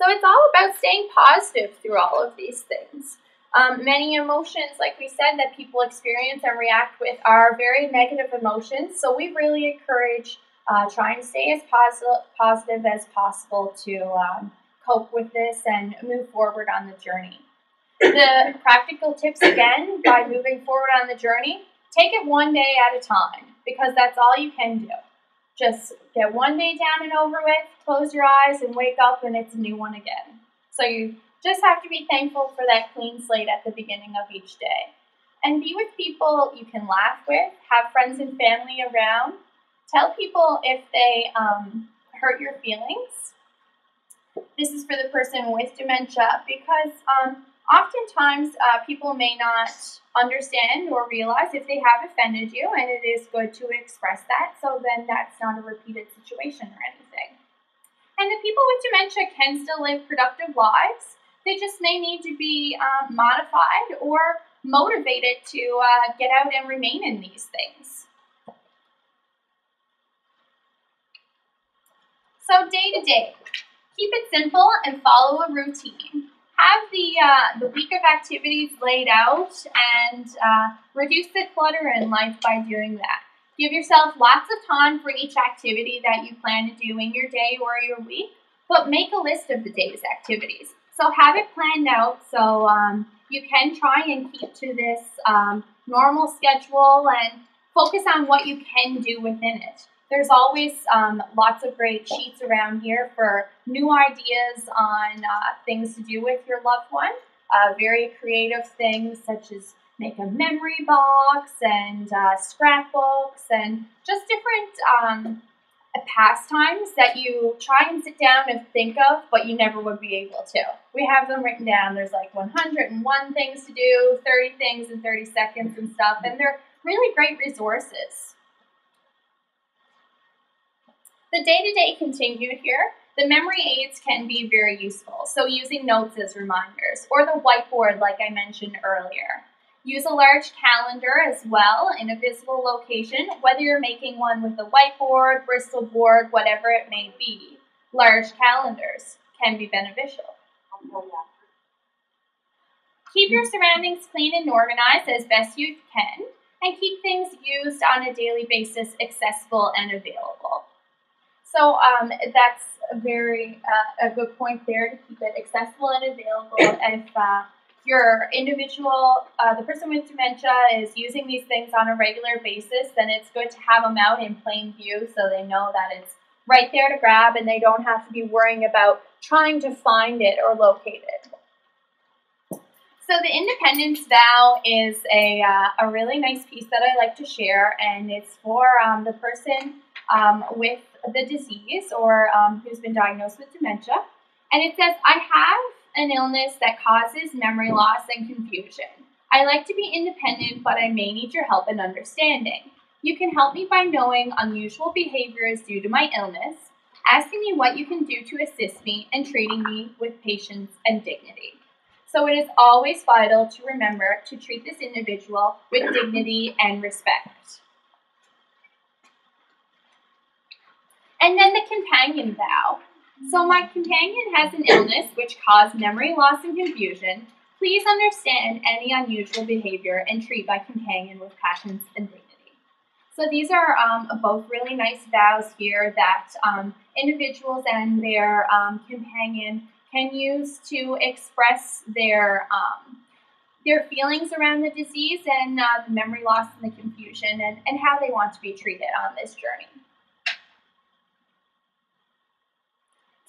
So it's all about staying positive through all of these things. Um, many emotions, like we said, that people experience and react with are very negative emotions. So we really encourage uh, trying to stay as positive, as possible to um, cope with this and move forward on the journey. The practical tips again by moving forward on the journey take it one day at a time because that's all you can do. Just get one day down and over with, close your eyes, and wake up, and it's a new one again. So you just have to be thankful for that clean slate at the beginning of each day. And be with people you can laugh with, have friends and family around. Tell people if they um, hurt your feelings. This is for the person with dementia because um, oftentimes uh, people may not understand or realize if they have offended you, and it is good to express that so then that's not a repeated situation or anything. And the people with dementia can still live productive lives. They just may need to be um, modified or motivated to uh, get out and remain in these things. So, day to day, keep it simple and follow a routine have the uh, the week of activities laid out and uh, reduce the clutter in life by doing that. Give yourself lots of time for each activity that you plan to do in your day or your week, but make a list of the day's activities. So have it planned out so um, you can try and keep to this um, normal schedule and focus on what you can do within it. There's always um, lots of great sheets around here for new ideas on uh, things to do with your loved one. Uh, very creative things such as make a memory box and uh, scrapbooks and just different um, pastimes that you try and sit down and think of, but you never would be able to. We have them written down. There's like 101 things to do, 30 things in 30 seconds and stuff, and they're really great resources. The day-to-day continued here, the memory aids can be very useful, so using notes as reminders, or the whiteboard like I mentioned earlier. Use a large calendar as well in a visible location, whether you're making one with a whiteboard, Bristol board, whatever it may be. Large calendars can be beneficial. Keep your surroundings clean and organized as best you can, and keep things used on a daily basis accessible and available. So um, that's a very uh, a good point there to keep it accessible and available. if uh, your individual, uh, the person with dementia, is using these things on a regular basis, then it's good to have them out in plain view so they know that it's right there to grab and they don't have to be worrying about trying to find it or locate it. So the independence vow is a, uh, a really nice piece that I like to share, and it's for um, the person um, with the disease or um, who's been diagnosed with dementia. And it says, I have an illness that causes memory loss and confusion. I like to be independent, but I may need your help and understanding. You can help me by knowing unusual behaviors due to my illness, asking me what you can do to assist me, and treating me with patience and dignity. So it is always vital to remember to treat this individual with dignity and respect. And then the companion vow. So my companion has an illness which caused memory loss and confusion. Please understand any unusual behavior and treat my companion with patience and dignity. So these are um, both really nice vows here that um, individuals and their um, companion can use to express their um, their feelings around the disease and uh, the memory loss and the confusion and, and how they want to be treated on this journey.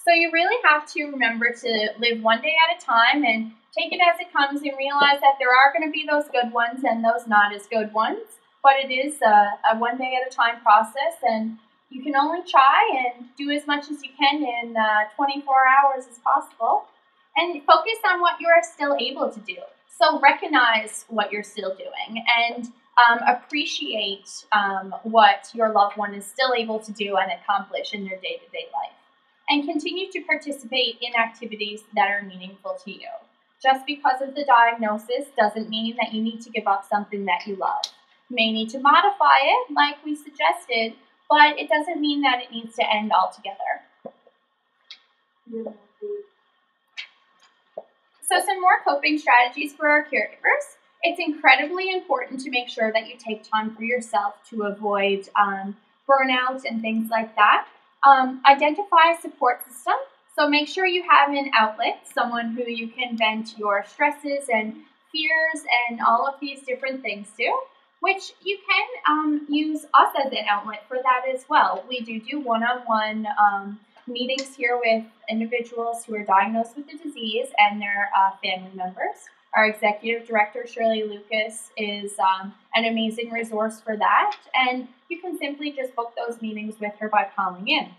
So you really have to remember to live one day at a time and take it as it comes and realize that there are going to be those good ones and those not as good ones. But it is a, a one day at a time process, and you can only try and do as much as you can in uh, 24 hours as possible. And focus on what you are still able to do. So recognize what you're still doing and um, appreciate um, what your loved one is still able to do and accomplish in their day to day life and continue to participate in activities that are meaningful to you. Just because of the diagnosis doesn't mean that you need to give up something that you love. You may need to modify it, like we suggested, but it doesn't mean that it needs to end altogether. So, some more coping strategies for our caregivers. It's incredibly important to make sure that you take time for yourself to avoid um, burnout and things like that. Um, identify a support system. So, make sure you have an outlet, someone who you can vent your stresses and fears and all of these different things to which you can um, use us as an outlet for that as well. We do do one on one meetings here with individuals who are diagnosed with the disease and their uh, family members. Our executive director, Shirley Lucas, is um, an amazing resource for that, and you can simply just book those meetings with her by calling in.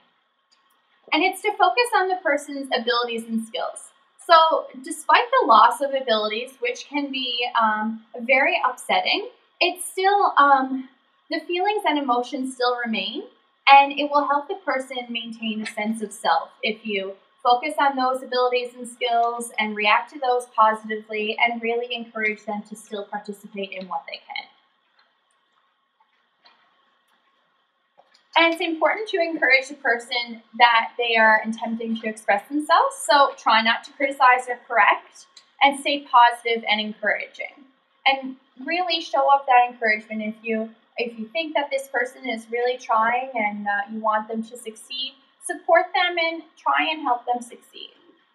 And it's to focus on the person's abilities and skills. So, despite the loss of abilities, which can be um, very upsetting, it's still um, the feelings and emotions still remain, and it will help the person maintain a sense of self if you focus on those abilities and skills and react to those positively and really encourage them to still participate in what they can. And it's important to encourage the person that they are attempting to express themselves. So try not to criticize or correct and stay positive and encouraging. And really show up that encouragement if you if you think that this person is really trying and uh, you want them to succeed support them and try and help them succeed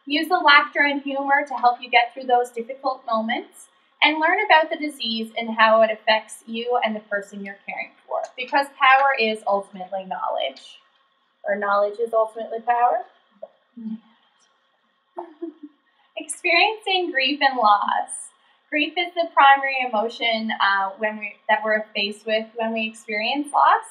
use the laughter and humor to help you get through those difficult moments and learn about the disease and how it affects you and the person you're caring for. Because power is ultimately knowledge. Or knowledge is ultimately power? Experiencing grief and loss. Grief is the primary emotion uh, when we that we're faced with when we experience loss,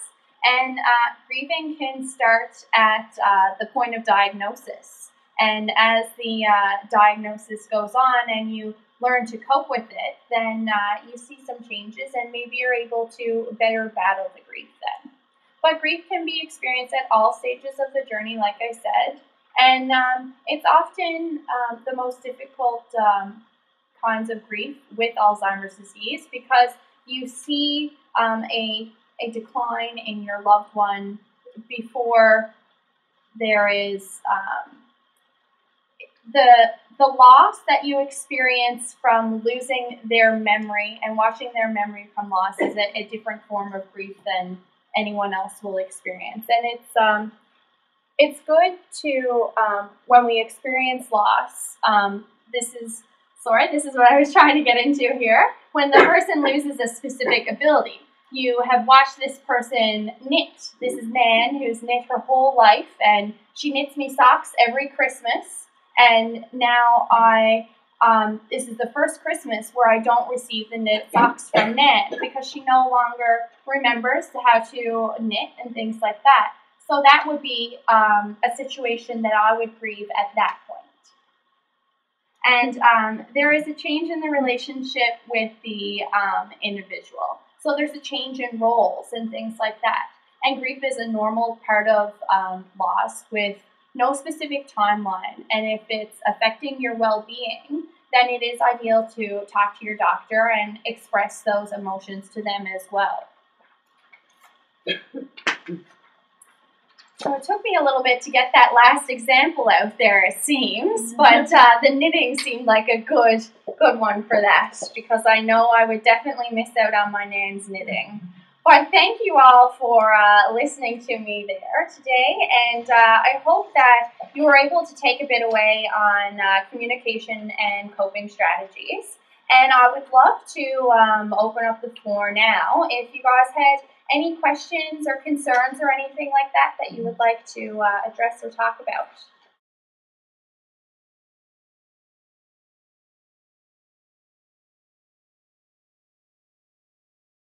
and uh, grieving can start at uh, the point of diagnosis. And as the uh, diagnosis goes on, and you learn to cope with it, then uh, you see some changes, and maybe you're able to better battle the grief then. But grief can be experienced at all stages of the journey, like I said, and um, it's often um, the most difficult um, kinds of grief with Alzheimer's disease because you see um, a, a decline in your loved one before there is um, the the loss that you experience from losing their memory and watching their memory from loss is a, a different form of grief than anyone else will experience, and it's um, it's good to um, when we experience loss. Um, this is sorry, this is what I was trying to get into here. When the person loses a specific ability, you have watched this person knit. This is Nan who's knit her whole life, and she knits me socks every Christmas. And now I, um, this is the first Christmas where I don't receive the knit socks from Nan because she no longer remembers how to knit and things like that. So that would be um, a situation that I would grieve at that point. And um, there is a change in the relationship with the um, individual. So there's a change in roles and things like that. And grief is a normal part of um, loss with no specific timeline. And if it's affecting your well being, then it is ideal to talk to your doctor and express those emotions to them as well. So it took me a little bit to get that last example out there, it seems, mm-hmm. but uh, the knitting seemed like a good, good one for that because I know I would definitely miss out on my nan's knitting. But thank you all for uh, listening to me there today, and uh, I hope that you were able to take a bit away on uh, communication and coping strategies. And I would love to um, open up the floor now. If you guys had any questions or concerns or anything like that that you would like to uh, address or talk about?